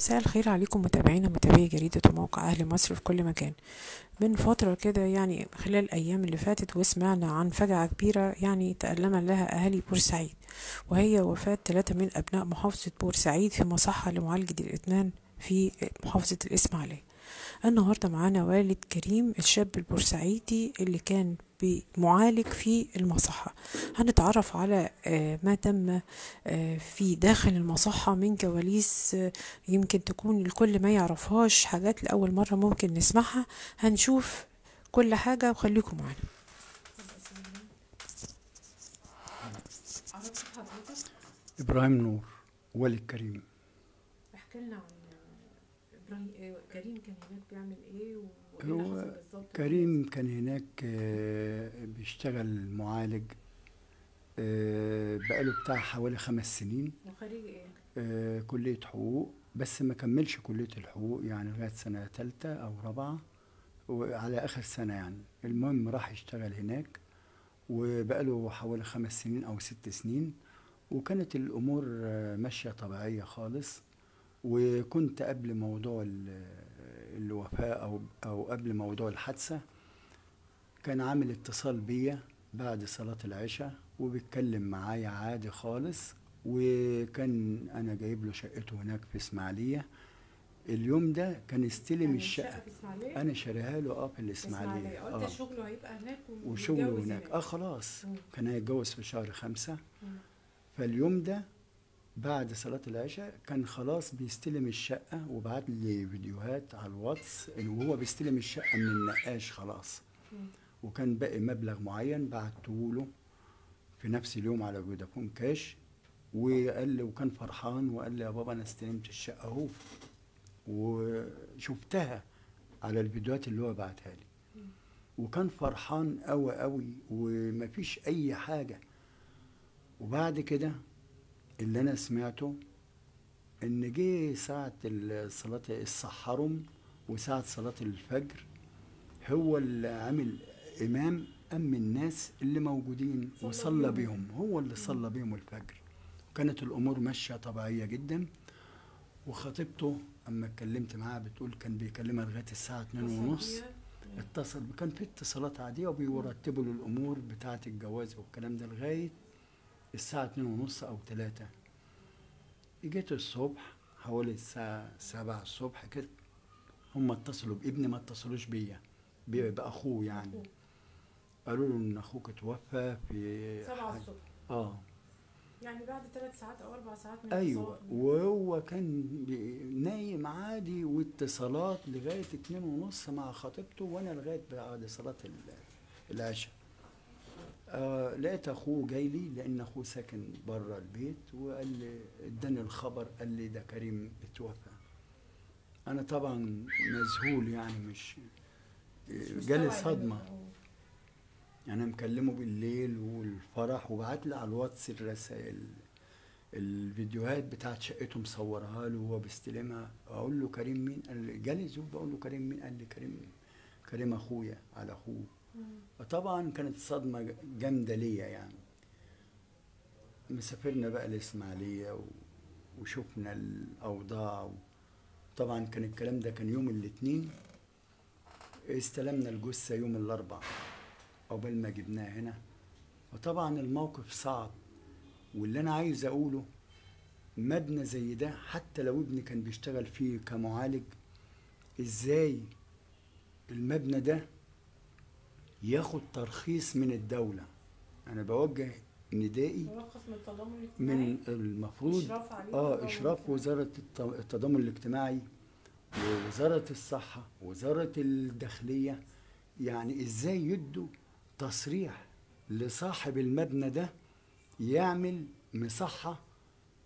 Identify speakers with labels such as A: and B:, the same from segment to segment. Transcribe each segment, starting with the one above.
A: مساء الخير عليكم متابعينا متابعي جريدة وموقع أهل مصر في كل مكان. من فترة كده يعني خلال الأيام اللي فاتت وسمعنا عن فجعة كبيرة يعني تألم لها أهالي بورسعيد وهي وفاة ثلاثة من أبناء محافظة بورسعيد في مصحة لمعالجة الإدمان في محافظة الإسماعيلية. النهاردة معانا والد كريم الشاب البورسعيدي اللي كان معالج في المصحة. هنتعرف على آه، ما تم آه، في داخل المصحة من كواليس آه، يمكن تكون الكل ما يعرفهاش حاجات لأول مرة ممكن نسمعها. هنشوف كل حاجة وخليكم معانا.
B: إبراهيم نور والد كريم
A: احكي لنا عن إبراهيم كريم كان هناك بيعمل إيه
B: هو كريم كان هناك آه، بيشتغل معالج آه، بقاله بتاع حوالي خمس سنين.
A: وخريج إيه؟
B: آه، كلية حقوق بس ما كملش كلية الحقوق يعني لغاية سنة تالتة أو رابعة وعلى آخر سنة يعني. المهم راح يشتغل هناك وبقاله حوالي خمس سنين أو ست سنين وكانت الأمور ماشية طبيعية خالص. وكنت قبل موضوع الوفاة أو أو قبل موضوع الحادثة كان عامل اتصال بيا بعد صلاة العشاء وبيتكلم معايا عادي خالص وكان أنا جايب له شقته هناك في إسماعيلية. اليوم ده كان استلم يعني الشقة. أنا شاريها له أه في الإسماعيلية.
A: آه. شغله هيبقى هناك
B: وشغله هناك. آه خلاص. مم. كان هيتجوز في شهر خمسة. مم. فاليوم ده بعد صلاة العشاء كان خلاص بيستلم الشقة وبعت لي فيديوهات على الواتس وهو بيستلم الشقة من النقاش خلاص. وكان باقي مبلغ معين بعته له في نفس اليوم على فودافون كاش. وقال لي وكان فرحان وقال لي يا بابا أنا استلمت الشقة أهو. وشفتها على الفيديوهات اللي هو بعتها لي. وكان فرحان قوي قوي ومفيش أي حاجة. وبعد كده اللي أنا سمعته إن جه ساعة صلاة السحرم وساعة صلاة الفجر هو اللي عامل إمام أم الناس اللي موجودين وصلى بيهم هو اللي صلى بيهم الفجر. كانت الأمور ماشية طبيعية جدا. وخطيبته أما اتكلمت معاها بتقول كان بيكلمها لغاية الساعة 2 ونص. اتصل كان في اتصالات عادية وبيرتبوا له الأمور بتاعة الجواز والكلام ده لغاية الساعة اتنين ونص أو تلاتة. جيت الصبح حوالي الساعة سبعة الصبح كده. هم اتصلوا بابني ما اتصلوش بيا بأخوه يعني. قالوا له إن أخوك اتوفى
A: في سبعة الصبح.
B: آه.
A: يعني بعد ثلاث ساعات أو أربع ساعات من
B: أيوه. وهو كان نايم عادي واتصالات لغاية اتنين ونص مع خطيبته وأنا لغاية بعد صلاة العشاء. آه لقيت أخوه جاي لي لأن أخوه ساكن بره البيت وقال لي إداني الخبر قال لي ده كريم اتوفى. أنا طبعا مذهول يعني مش جالي صدمة. يعني أنا مكلمه بالليل والفرح وبعت لي على الواتس الرسائل الفيديوهات بتاعت شقته مصورها له وهو بيستلمها. أقول له كريم مين؟ قال لي جالي زوج بقول له كريم مين؟ قال لي كريم كريم أخويا على أخوه. فطبعا كانت صدمة جامدة ليا يعني. مسافرنا بقى الإسماعيلية وشفنا الأوضاع طبعا كان الكلام ده كان يوم الاثنين استلمنا الجثة يوم الأربع عقبال ما جبناها هنا. وطبعا الموقف صعب. واللي أنا عايز أقوله مبنى زي ده حتى لو ابني كان بيشتغل فيه كمعالج إزاي المبنى ده ياخد ترخيص من الدولة. أنا بوجه ندائي من المفروض
A: إشراف
B: آه إشراف وزارة التضامن الاجتماعي ووزارة الصحة ووزاره الداخلية. يعني إزاي يدوا تصريح لصاحب المبنى ده يعمل مصحة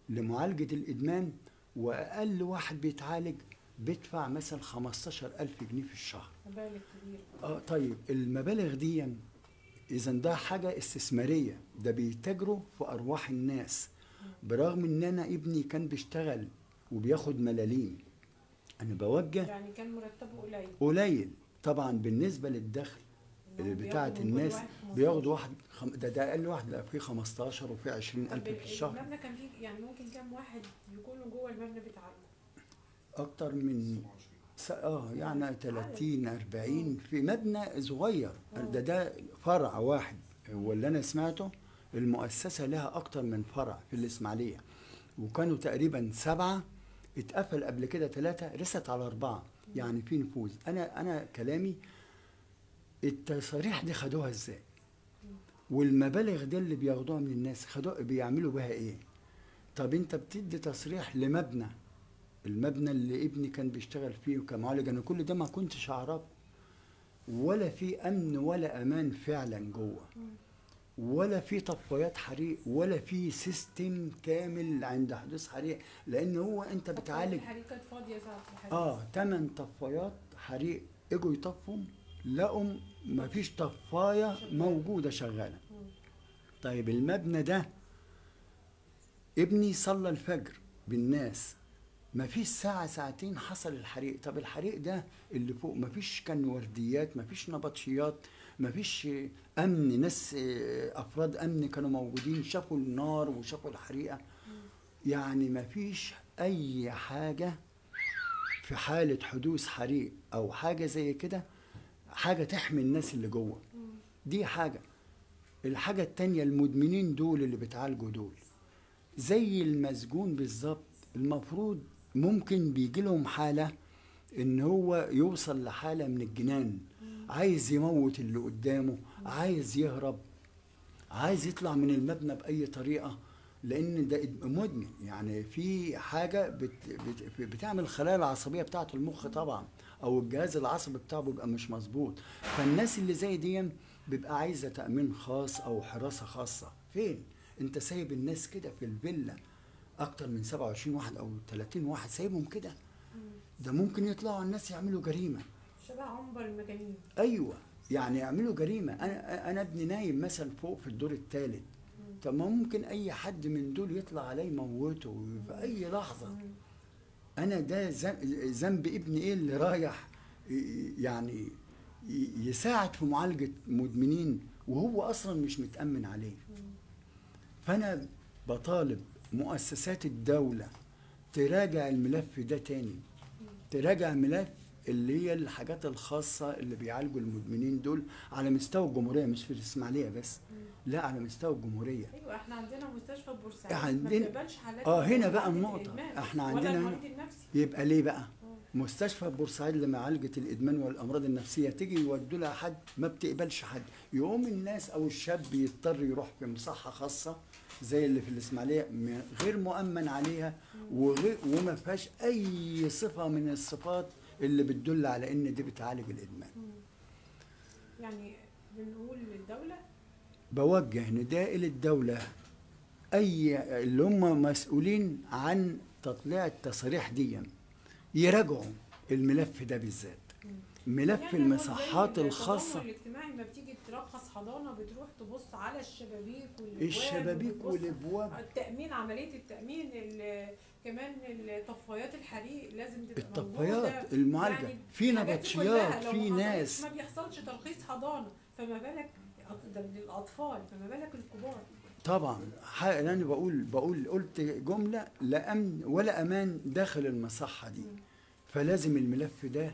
B: لمعالجة الإدمان وأقل واحد بيتعالج بيدفع مثلا 15000 جنيه في الشهر.
A: مبالغ كبيرة.
B: آه طيب المبالغ دي إذا ده حاجة استثمارية ده بيتاجروا في أرواح الناس. برغم إن أنا ابني كان بيشتغل وبياخد ملاليم أنا بوجه
A: يعني كان مرتبه قليل.
B: قليل. طبعا بالنسبة للدخل بتاعة الناس بياخد واحد خم... ده ده أقل واحد لا في 15 وفي 20000 في الشهر.
A: المبنى كان فيه يعني ممكن كام واحد يكونوا جوه المبنى بتاعنا
B: أكتر من آه يعني 30 40 في مبنى صغير. ده ده فرع واحد. واللي أنا سمعته المؤسسة لها أكتر من فرع في الإسماعيلية. وكانوا تقريبا سبعة اتقفل قبل كده ثلاثة رست على أربعة. يعني في نفوذ. أنا أنا كلامي التصاريح دي خدوها إزاي؟ والمبالغ دي اللي بياخدوها من الناس خدوها بيعملوا بها إيه؟ طب أنت بتدي تصريح لمبنى المبنى اللي ابني كان بيشتغل فيه كمعالج أنا كل ده ما كنتش أعرفه. ولا في أمن ولا أمان فعلا جوه. ولا في طفايات حريق. ولا في سيستم كامل عند حدوث حريق. لأن هو أنت بتعالج.
A: الحريق كانت فاضيه
B: آه تمن طفايات حريق. اجوا يطفوا لقوا مفيش طفاية موجودة شغالة. طيب المبنى ده ابني صلى الفجر بالناس. مفيش ساعة ساعتين حصل الحريق. طب الحريق ده اللي فوق مفيش كان ورديات مفيش نبطشيات مفيش أمن ناس آه، أفراد أمن كانوا موجودين شافوا النار وشافوا الحريقة. يعني مفيش أي حاجة في حالة حدوث حريق أو حاجة زي كده حاجة تحمي الناس اللي جوه. دي حاجة. الحاجة التانية المدمنين دول اللي بتعالجوا دول. زي المسجون بالظبط المفروض ممكن بيجي لهم حالة إن هو يوصل لحالة من الجنان. عايز يموت اللي قدامه عايز يهرب عايز يطلع من المبنى بأي طريقة لأن ده مدمن. يعني في حاجة بت بت بتعمل الخلايا العصبية بتاعة المخ طبعا أو الجهاز العصبي بتاعه بيبقى مش مظبوط. فالناس اللي زي دي بيبقى عايزة تأمين خاص أو حراسة خاصة. فين؟ أنت سايب الناس كده في الفيلا. أكتر من 27 واحد أو 30 واحد سايبهم كده. ده ممكن يطلعوا الناس يعملوا جريمة.
A: شبه عنبر المجانين.
B: أيوه يعني يعملوا جريمة. أنا أنا ابني نايم مثلا فوق في الدور الثالث طب ما ممكن أي حد من دول يطلع عليه يموته في أي لحظة. أنا ده ذنب ابني إيه اللي رايح يعني يساعد في معالجة مدمنين وهو أصلا مش متأمن عليه. فأنا بطالب مؤسسات الدولة تراجع الملف ده تاني. تراجع ملف اللي هي الحاجات الخاصة اللي بيعالجوا المدمنين دول على مستوى الجمهورية مش في الإسماعيلية بس لا على مستوى الجمهورية.
A: أيوه إحنا عندنا مستشفى بورسعيد.
B: عندنا-
A: ما حالات
B: آه هنا بقى النقطة. إحنا
A: ولا
B: عندنا
A: المريض النفسي.
B: يبقى ليه بقى؟ مستشفى بورسعيد لمعالجة الإدمان والأمراض النفسية تيجي يودوا لها حد ما بتقبلش حد. يقوم الناس أو الشاب يضطر يروح في مصحة خاصة زي اللي في الإسماعيلية م- غير مؤمن عليها وغير وما فيهاش أي صفة من الصفات اللي بتدل على إن دي بتعالج الإدمان.
A: يعني بنقول للدولة؟
B: بوجه نداء للدولة. أي اللي هم مسؤولين عن تطليع التصاريح دي يراجعوا الملف ده بالذات. ملف
A: يعني
B: الخاصة.
A: التضامن الاجتماعي ما بتيجي ترخص حضانة بتروح تبص على الشبابيك والابواب
B: الشبابيك والابواب
A: التأمين عملية التأمين ال- كمان الطفايات الحريق لازم تبقى
B: الطفايات
A: موجودة.
B: المعالجة في نبطشيات في ناس.
A: ما بيحصلش ترخيص حضانة فما بالك ده للأطفال فما بالك الكبار.
B: طبعا أنا بقول بقول قلت جملة لا أمن ولا أمان داخل المصحة دي. فلازم الملف ده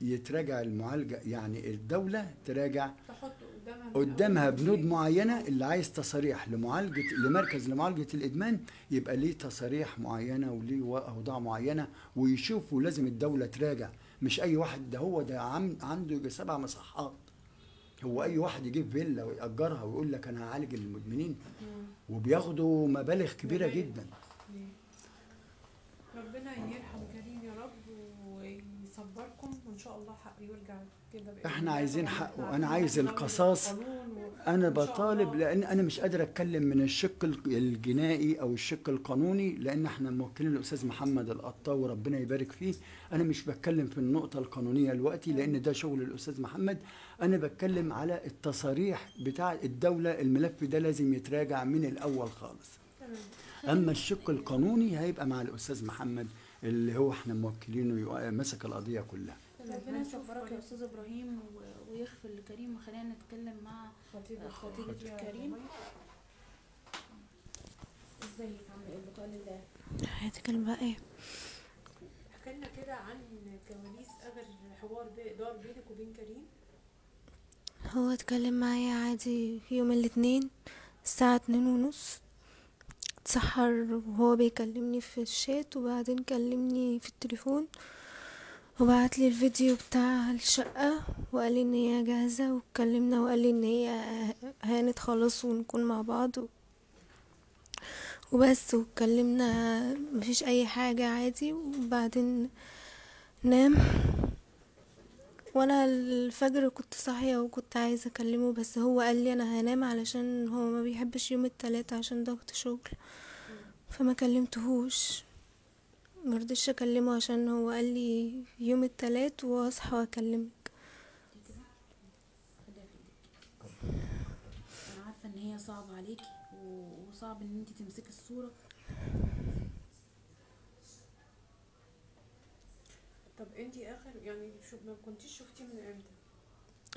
B: يتراجع المعالجة يعني الدولة تراجع
A: تحط قدامها
B: قدامها بنود. معينة اللي عايز تصاريح لمعالجة لمركز لمعالجة الإدمان يبقى ليه تصاريح معينة وليه أوضاع معينة ويشوفوا لازم الدولة تراجع. مش أي واحد ده هو ده عنده سبع مصحات. هو أي واحد يجيب فيلا ويأجرها ويقول لك أنا هعالج المدمنين وبياخدوا مبالغ
A: كبيرة.
B: جدا
A: ربنا يرحم كريم يا رب ويصبركم وان شاء الله حق يرجع كده بإذن إحنا.
B: عايزين حقه.
A: عارفين
B: عايز القصاص.
A: أنا
B: بطالب. لأن أنا مش قادر أتكلم من الشق ال- الجنائي أو الشق القانوني لأن إحنا موكلين الأستاذ محمد القطاوي ربنا يبارك فيه أنا مش بتكلم في النقطة القانونية دلوقتي لأن ده شغل الأستاذ محمد أنا بتكلم على التصاريح بتاع الدولة الملف ده لازم يتراجع من الأول خالص
A: تمام.
B: أما الشق القانوني هيبقى مع الأستاذ محمد اللي هو إحنا موكلينه مسك القضية كلها
C: ربنا يصبرك يا أستاذ إبراهيم ويغفر لكريم. وخلينا نتكلم مع
A: يا
C: كريم. إزيك؟ عامله إيه؟ بقول الله
D: هتكلم بقى إيه؟
A: احكي لنا كده عن كواليس اخر حوار دار بينك وبين كريم.
D: هو اتكلم معايا عادي يوم الاثنين الساعة اتنين ونص. اتسحر وهو بيكلمني في الشات وبعدين كلمني في التليفون. وبعت لي الفيديو بتاع الشقة وقال لي إن هي جاهزة واتكلمنا وقال لي إن هي هانت خلاص ونكون مع بعض و... وبس واتكلمنا مفيش أي حاجة عادي وبعدين نام وأنا الفجر كنت صاحية وكنت عايزة أكلمه بس هو قال لي أنا هنام علشان هو ما بيحبش يوم التلاتة عشان ضغط شغل فما كلمتهوش. مرضيش أكلمه عشان هو قال لي يوم التلات وأصحى واكلمك
C: أنا عارفة إن هي صعبة عليكي وصعب إن انت تمسكي الصورة.
A: طب انت اخر يعني شو ما كنتيش شفتيه من إمتى؟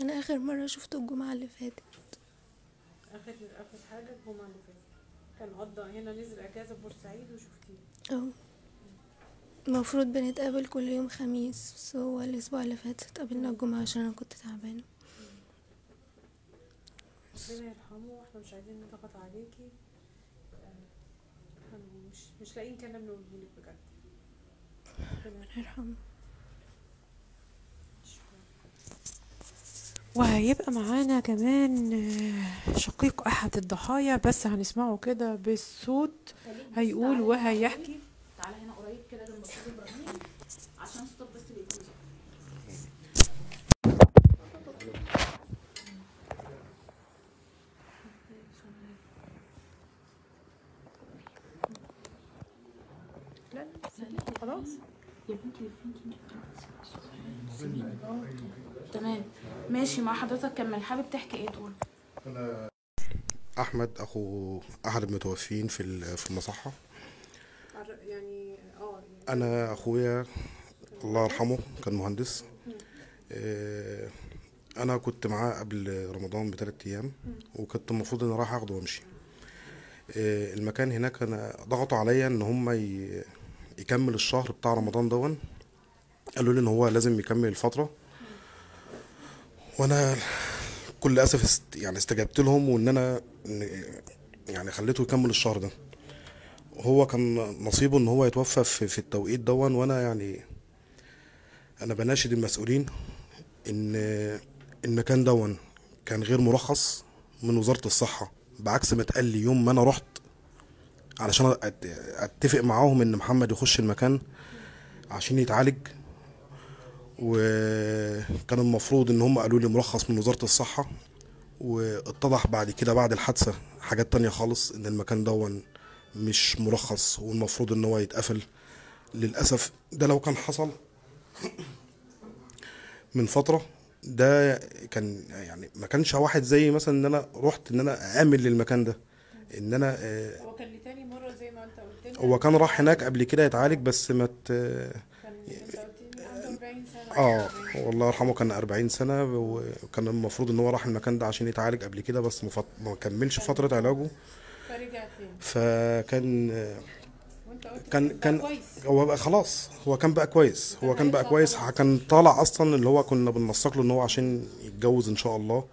D: أنا آخر مرة شفته الجمعة اللي فاتت.
A: اخر آخر حاجة الجمعة اللي فاتت. كان قضى هنا نزل أجازة في بورسعيد وشفتيه.
D: آه المفروض بنتقابل كل يوم خميس بس هو الأسبوع اللي فات اتقابلنا الجمعة عشان أنا كنت تعبانة.
A: ربنا يرحمه وإحنا مش عايزين نضغط عليكي. آه، مش مش لاقيين كلام نقولهولك بجد. ربنا
D: يرحمه.
A: وهيبقى معانا كمان آه، شقيق أحد الضحايا بس هنسمعه كده بالصوت هيقول وهيحكي.
C: كده جنب أستاذ إبراهيم عشان صوتك بس بيكون
A: لا لا خلاص.
C: يا بنتي تمام. ماشي مع حضرتك كمل. حابب تحكي إيه تقول؟
E: أحمد أخو أحد المتوفين في ال- في المصحة.
A: يعني
E: أنا أخويا الله يرحمه كان مهندس. آه، أنا كنت معاه قبل رمضان بثلاث أيام وكنت المفروض إني رايح أخده وأمشي. آه، المكان هناك أنا ضغطوا عليا إن هم يكمل الشهر بتاع رمضان دون. قالوا لي إن هو لازم يكمل الفترة وأنا بكل اسف يعني استجبت لهم وإن أنا يعني خليته يكمل الشهر ده. هو كان نصيبه إن هو يتوفى في, في التوقيت دون وأنا يعني أنا بناشد المسؤولين ان المكان دون كان غير مرخص من وزارة الصحة. بعكس ما اتقال لي يوم ما أنا رحت علشان أتفق معاهم إن محمد يخش المكان عشان يتعالج. وكان المفروض إن هم قالوا لي مرخص من وزارة الصحة واتضح بعد كده بعد الحادثة حاجات تانية خالص إن المكان دون. مش مرخص والمفروض إن هو يتقفل. للأسف ده لو كان حصل من فترة ده كان يعني ما كانش واحد زي مثلا إن أنا رحت إن أنا اامن للمكان ده. إن أنا آه،
A: هو كان لتاني مرة زي ما أنت قلت
E: هو كان راح هناك قبل كده يتعالج بس ما ت-
A: كان أنت قلت لي عنده 40 سنة
E: آه والله يرحمه كان 40 سنة وكان المفروض إن هو راح المكان ده عشان يتعالج قبل كده بس ما كملش فترة علاجه.
A: فرجع تاني
E: فكان آه، كان كان هو بقى خلاص هو كان بقى كويس. هو كان بقى كويس. كان طالع أصلا اللي هو كنا بننسق له إن هو عشان يتجوز إن شاء الله.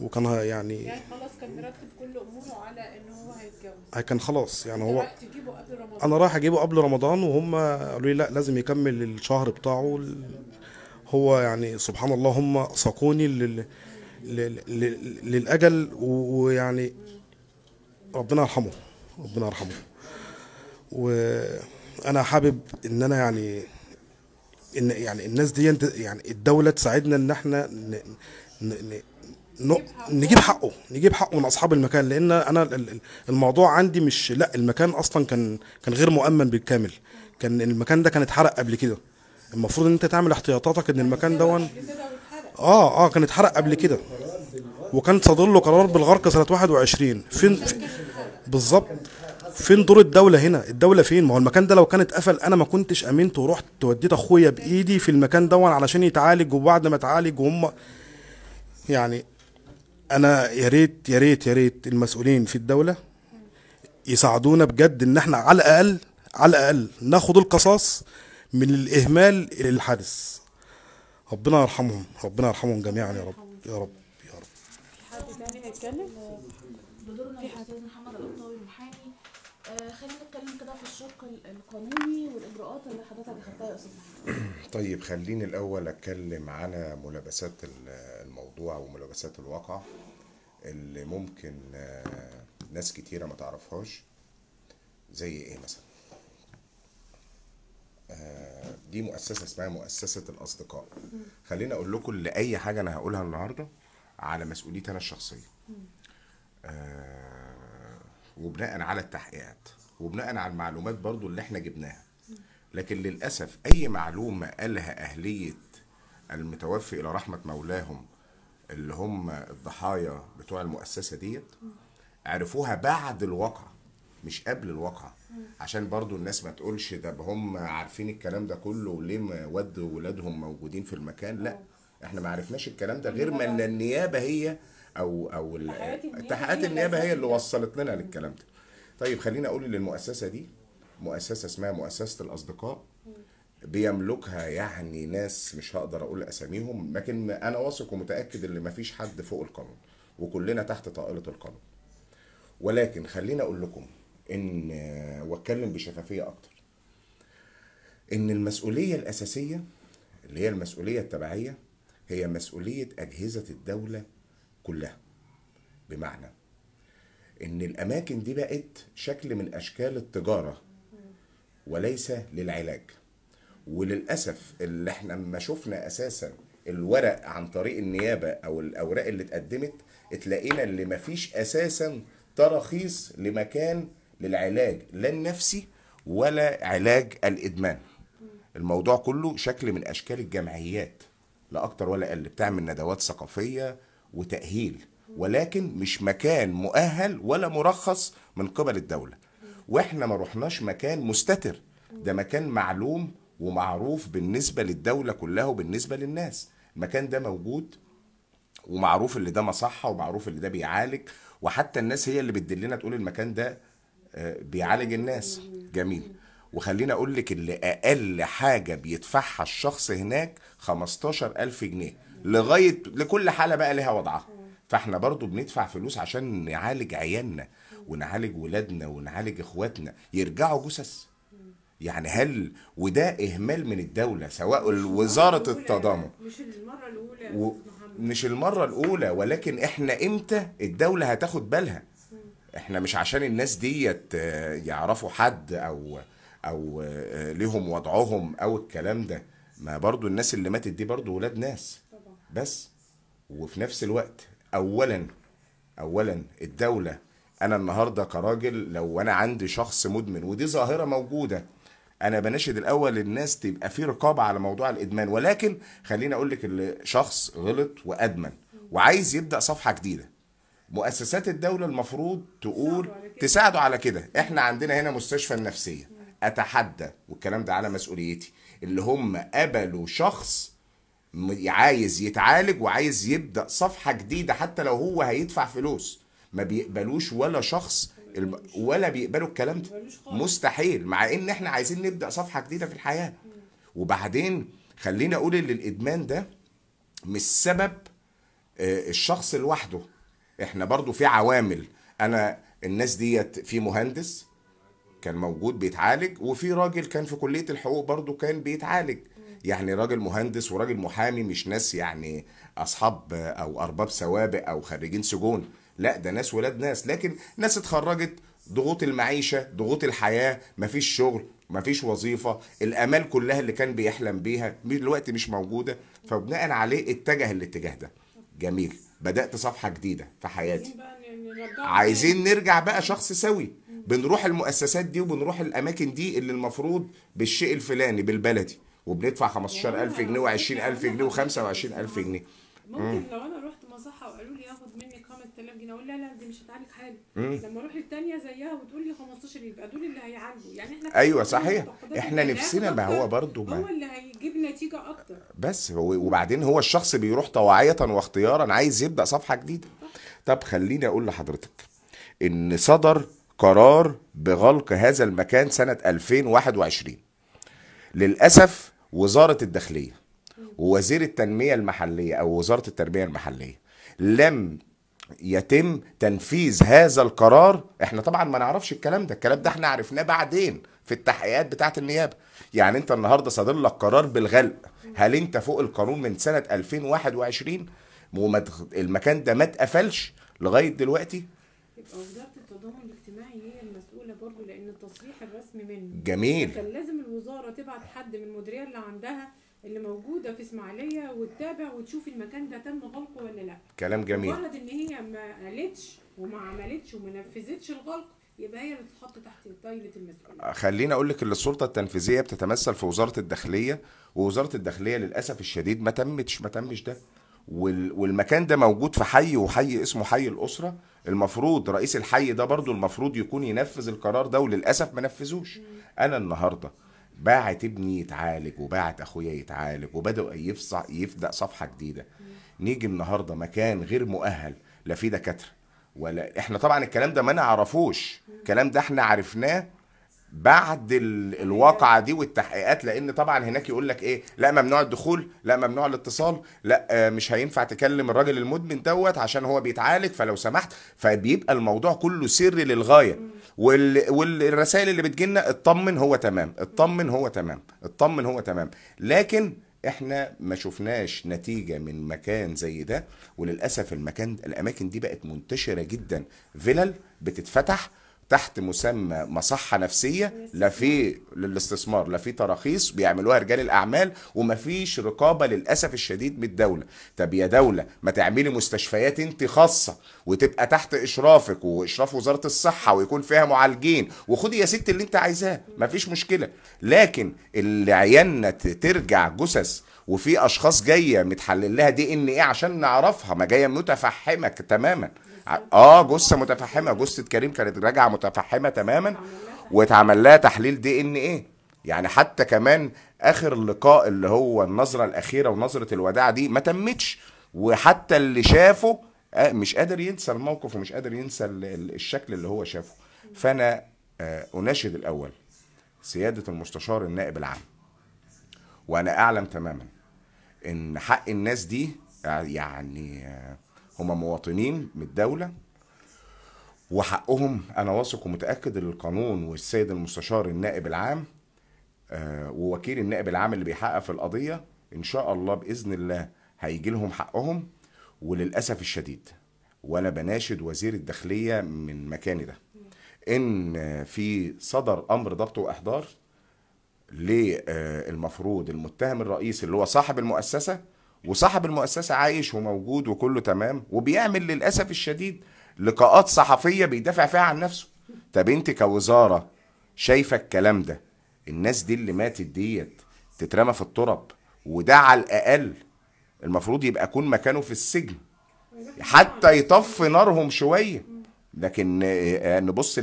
E: وكان يعني
A: يعني خلاص كان مرتب كل أموره على إن هو هيتجوز.
E: كان خلاص. يعني هو
A: رايح تجيبه قبل رمضان.
E: أنا رايح أجيبه قبل رمضان وهم قالوا لي لا لازم يكمل الشهر بتاعه. هو يعني سبحان الله هم ساقوني لل... لل... لل... للأجل. ويعني ربنا يرحمه ربنا يرحمه. وأنا حابب إن أنا يعني إن يعني الناس دي يعني الدولة تساعدنا إن إحنا ن... ن... ن... نجيب حقه نجيب حقه من أصحاب المكان. لأن أنا ال- ال- الموضوع عندي مش لأ المكان أصلا كان كان غير مؤمن بالكامل. كان المكان ده كان اتحرق قبل كده. المفروض إن أنت تعمل احتياطاتك إن المكان دون
A: واتحرق
E: آه آه كان اتحرق قبل كده. وكان صادر له قرار بالغرق سنة 21 فين في بالظبط. فين دور الدولة هنا؟ الدولة فين؟ ما هو المكان ده لو كان اتقفل أنا ما كنتش أمنت ورحت وديت أخويا بإيدي في المكان دون علشان يتعالج وبعد ما اتعالج وهم يعني أنا يا ريت يا ريت يا ريت المسؤولين في الدولة يساعدونا بجد إن إحنا على الاقل على الأقل ناخد القصاص من الإهمال الحادث. ربنا يرحمهم. ربنا يرحمهم جميعا يا رب يا رب.
A: حد تاني هيتكلم؟
C: بدورنا الاستاذ محمد القطاوي محامي آه خلينا نتكلم كده في الشق ال- القانوني والاجراءات اللي حضرتك أخدتها يا أستاذ
F: طيب خليني الأول أتكلم على ملابسات ال- الموضوع وملابسات الواقع اللي ممكن آه، ناس كتيرة ما تعرفهاش. زي إيه مثلا؟ آه، دي مؤسسة اسمها مؤسسة الأصدقاء. خليني أقول لكم لأي حاجة أنا هقولها النهاردة على مسؤوليتي أنا الشخصية. آه، وبناء على التحقيقات وبناء على المعلومات برضو اللي إحنا جبناها. لكن للأسف أي معلومة قالها أهلية المتوفي إلى رحمة مولاهم اللي هم الضحايا بتوع المؤسسة ديت عرفوها بعد الواقع مش قبل الواقع عشان برضو الناس ما تقولش ده هم عارفين الكلام ده كله وليه ودوا ولادهم موجودين في المكان؟ لا. إحنا ما عرفناش الكلام ده غير ما إن النيابة هي أو أو
A: تحقيقات النيابة
F: تحقيقات
A: هي
F: النيابة هي
A: اللي
F: اللي وصلت لنا للكلام ده. طيب خليني أقول للمؤسسه دي مؤسسة اسمها مؤسسة الأصدقاء بيملكها يعني ناس مش هقدر أقول أساميهم لكن أنا واثق ومتأكد إن مفيش حد فوق القانون وكلنا تحت طائله القانون. ولكن خليني أقول لكم إن وأتكلم بشفافية أكتر إن المسؤولية الأساسية اللي هي المسؤولية التبعية هي مسؤولية أجهزة الدولة كلها. بمعنى إن الأماكن دي بقت شكل من أشكال التجارة وليس للعلاج. وللأسف اللي إحنا لما شفنا أساسا الورق عن طريق النيابة أو الأوراق اللي اتقدمت اتلاقينا اللي مفيش أساسا تراخيص لمكان للعلاج لا النفسي ولا علاج الإدمان. الموضوع كله شكل من أشكال الجمعيات. لا أكتر ولا أقل بتعمل ندوات ثقافية وتأهيل ولكن مش مكان مؤهل ولا مرخص من قبل الدولة. وإحنا ما رحناش مكان مستتر ده مكان معلوم ومعروف بالنسبة للدولة كلها وبالنسبة للناس. المكان ده موجود ومعروف اللي ده مصحة ومعروف اللي ده بيعالج وحتى الناس هي اللي بتدلنا تقول المكان ده آه، بيعالج الناس. جميل. وخليني أقول لك اللي أقل حاجة بيدفعها الشخص هناك 15000 جنيه لغاية لكل حالة بقى لها وضعها. فاحنا برضو بندفع فلوس عشان نعالج عيالنا ونعالج ولادنا ونعالج إخواتنا يرجعوا جثث. يعني هل وده إهمال من الدولة سواء وزارة التضامن؟
A: مش
F: و...
A: أستاذ محمد.
F: مش المرة الأولى ولكن إحنا إمتى الدولة هتاخد بالها؟ إحنا مش عشان الناس ديت آه، يعرفوا حد أو أو آه، ليهم وضعهم أو الكلام ده. ما برضو الناس اللي ماتت دي برضو ولاد ناس. بس. وفي نفس الوقت أولا أولا الدولة أنا النهاردة كراجل لو أنا عندي شخص مدمن ودي ظاهرة موجودة أنا بناشد الأول الناس تبقى في رقابة على موضوع الإدمان. ولكن خليني أقول لك اللي شخص غلط وأدمن وعايز يبدأ صفحة جديدة. مؤسسات الدولة المفروض تقول تساعده على كده. إحنا عندنا هنا مستشفى النفسية. أتحدى والكلام ده على مسؤوليتي. اللي هم قبلوا شخص عايز يتعالج وعايز يبدأ صفحة جديدة حتى لو هو هيدفع فلوس. ما بيقبلوش ولا شخص ولا بيقبلوا الكلام ده. مستحيل مع إن إحنا عايزين نبدأ صفحة جديدة في الحياة. وبعدين خليني أقول إن الإدمان ده مش سبب آه، الشخص لوحده. إحنا برضو في عوامل. أنا الناس ديت في مهندس كان موجود بيتعالج وفي راجل كان في كلية الحقوق برضو كان بيتعالج. يعني راجل مهندس وراجل محامي مش ناس يعني أصحاب أو أرباب سوابق أو خريجين سجون. لا ده ناس ولاد ناس. لكن ناس اتخرجت ضغوط المعيشة ضغوط الحياة مفيش شغل مفيش وظيفة الأمال كلها اللي كان بيحلم بيها دلوقتي مش موجودة. فبناء عليه اتجه الاتجاه ده. جميل. بدأت صفحة جديدة في حياتي.
A: عايزين
F: نرجع بقى شخص سوي. بنروح المؤسسات دي وبنروح الاماكن دي اللي المفروض بالشيء الفلاني بالبلدي وبندفع 15000 جنيه و20000 جنيه و25000 جنيه
A: ممكن لو أنا رحت مصحه وقالوا لي ياخد مني 5000 جنيه أقول لا لا دي مش هتعالج حاجة لما أروح التانية زيها وتقول لي 15 يبقى دول اللي هيعالجوا يعني
F: إحنا
A: أيوه
F: صحيح
A: إحنا
F: نفسنا ما هو ما
A: هو اللي هيجيب نتيجه أكتر
F: بس هو وبعدين هو الشخص بيروح طواعية واختيارا عايز يبدأ صفحة جديدة طب خليني أقول لحضرتك إن صدر قرار بغلق هذا المكان سنة 2021 للأسف وزارة الداخلية ووزير التنمية المحلية أو وزارة التربية المحلية لم يتم تنفيذ هذا القرار. إحنا طبعا ما نعرفش الكلام ده الكلام ده إحنا عرفناه بعدين في التحقيقات بتاعة النيابة. يعني أنت النهارده صادر لك قرار بالغلق. هل أنت فوق القانون من سنة 2021 وما المكان ده ما اتقفلش لغاية دلوقتي
A: يبقى وزارة التضامن الاجتماعي هي المسؤولة برضو لأن التصريح الرسمي منه.
F: جميل.
A: كان لازم الوزارة تبعت حد من المديرية اللي عندها اللي موجودة في إسماعيلية وتتابع وتشوف المكان ده تم غلقه ولا لأ.
F: كلام جميل.
A: مجرد إن هي ما قالتش وما عملتش وما نفذتش الغلق يبقى هي اللي تتحط تحت طايلة المسؤولية.
F: خليني أقول لك إن السلطة التنفيذية بتتمثل في وزارة الداخلية ووزارة الداخلية للأسف الشديد ما تمتش ما تمش ده. والمكان ده موجود في حي وحي اسمه حي الأسرة. المفروض رئيس الحي ده برضو المفروض يكون ينفذ القرار ده وللأسف ما نفذوش. أنا النهارده باعت ابني يتعالج وباعت أخويا يتعالج وبداوا يفصع يبدأ صفحة جديدة. نيجي النهارده مكان غير مؤهل لا فيه دكاترة ولا إحنا طبعا الكلام ده ما نعرفوش. الكلام ده إحنا عرفناه بعد ال... الواقعة دي والتحقيقات لأن طبعا هناك يقول لك إيه لا ممنوع الدخول لا ممنوع الاتصال لا آه، مش هينفع تكلم الراجل المدمن دوت عشان هو بيتعالج فلو سمحت فبيبقى الموضوع كله سري للغاية. وال... والرسائل اللي بتجيلنا اطمن هو تمام اطمن هو تمام اطمن هو تمام. لكن إحنا ما شفناش نتيجة من مكان زي ده وللأسف المكان الأماكن دي بقت منتشرة جدا. فيلل بتتفتح تحت مسمى مصحة نفسية لا في للاستثمار لا في تراخيص بيعملوها رجال الأعمال ومفيش رقابة للأسف الشديد من الدولة. طب يا دولة ما تعملي مستشفيات انت خاصة وتبقى تحت إشرافك وإشراف وزارة الصحة ويكون فيها معالجين وخدي يا ست اللي انت عايزاه مفيش مشكلة. لكن اللي عيالنا ترجع جثث وفي أشخاص جاية متحلل لها دي إن إيه عشان نعرفها ما جاية متفحمة تماما. آه جثة متفحمة. جثة كريم كانت راجعة متفحمة تماما واتعمل لها تحليل دي ان إيه يعني حتى كمان آخر لقاء اللي هو النظرة الأخيرة ونظرة الوداع دي ما تمتش. وحتى اللي شافه آه، مش قادر ينسى الموقف ومش قادر ينسى ال- ال- الشكل اللي هو شافه. فأنا آه، أناشد الأول سيادة المستشار النائب العام. وأنا أعلم تماما إن حق الناس دي يعني آه، هم مواطنين من الدولة وحقهم أنا واثق ومتأكد إن القانون والسيد المستشار النائب العام آه، ووكيل النائب العام اللي بيحقق في القضية إن شاء الله بإذن الله هيجي لهم حقهم وللأسف الشديد وأنا بناشد وزير الداخلية من مكاني ده إن في صدر أمر ضبط وإحضار للمفروض المتهم الرئيسي اللي هو صاحب المؤسسة وصاحب المؤسسة عايش وموجود وكله تمام وبيعمل للأسف الشديد لقاءات صحفية بيدافع فيها عن نفسه. طب انت كوزارة شايفة الكلام ده؟ الناس دي اللي ماتت ديت تترمى في التراب وده على الأقل المفروض يبقى يكون مكانه في السجن حتى يطفي نارهم شوية. لكن آه، آه، نبص